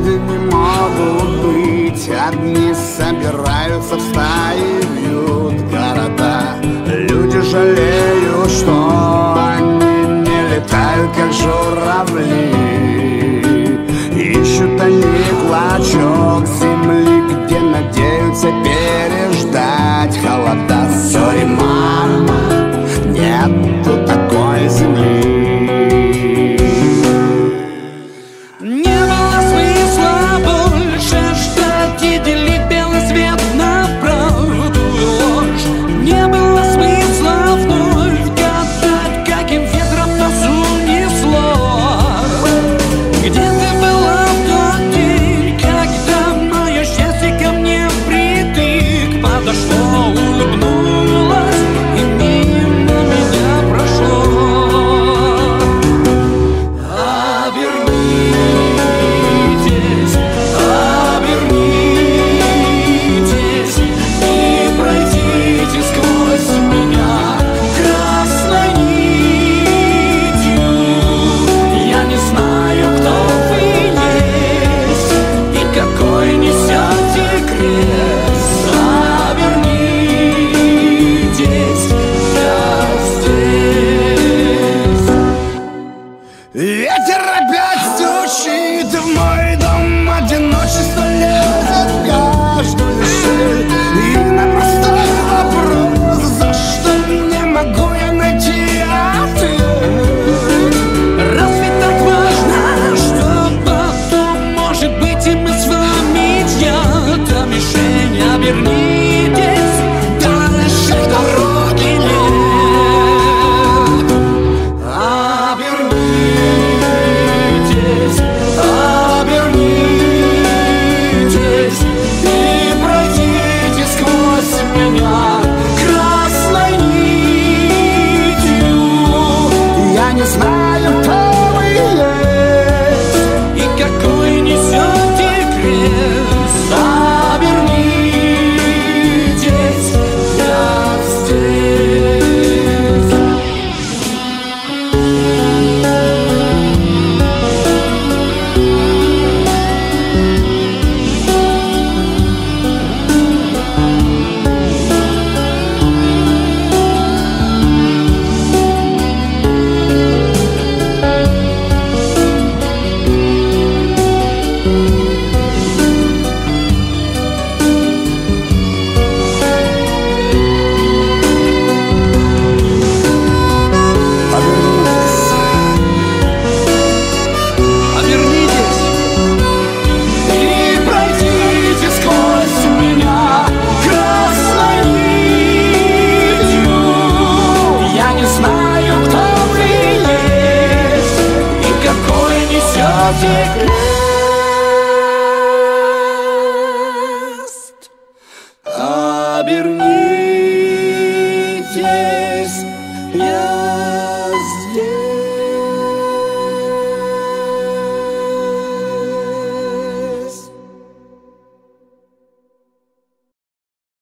люди не могут быть. Одни собираются в стаи, вьют города. Люди жалеют, что они не летают, как журавли. Ищут они клочок земли, где надеются переждать холода. Сори, мама, нет. que Magic.